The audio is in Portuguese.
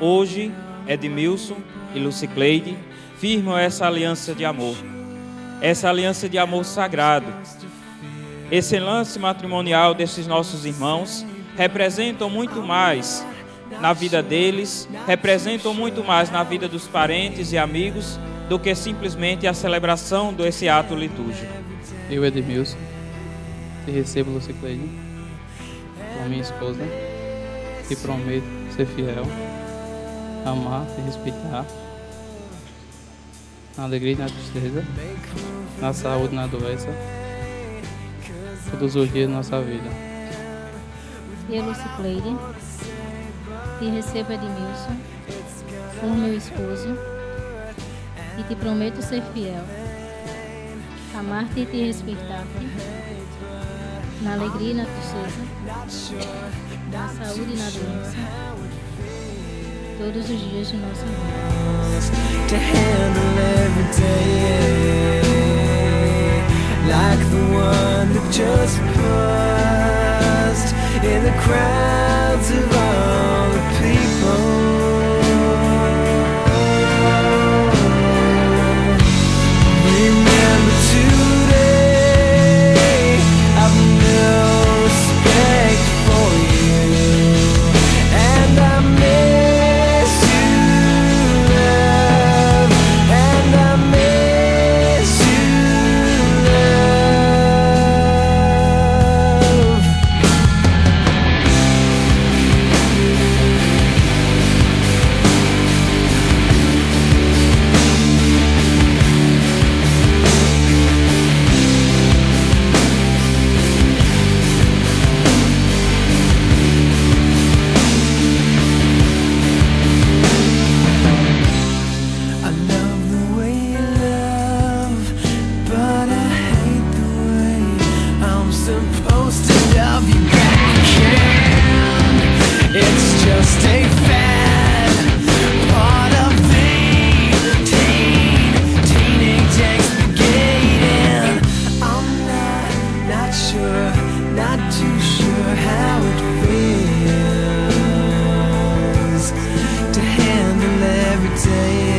Hoje, Edmilson e Lucicleide firmam essa aliança de amor. Essa aliança de amor sagrado. Esse lance matrimonial desses nossos irmãos representam muito mais na vida deles, representam muito mais na vida dos parentes e amigos do que simplesmente a celebração desse ato litúrgico. Eu, Edmilson, te recebo, Lucicleide, como minha esposa, te prometo ser fiel, amar e respeitar, na alegria e na tristeza, na saúde e na doença, todos os dias da nossa vida. Eu, Lucicleide, te recebo Edmilson como meu esposo e te prometo ser fiel, amar-te e te respeitar-te, na alegria e na tristeza, na saúde e na doença, todos os dias de nossa vida. like the one that just passed in the crowd Say.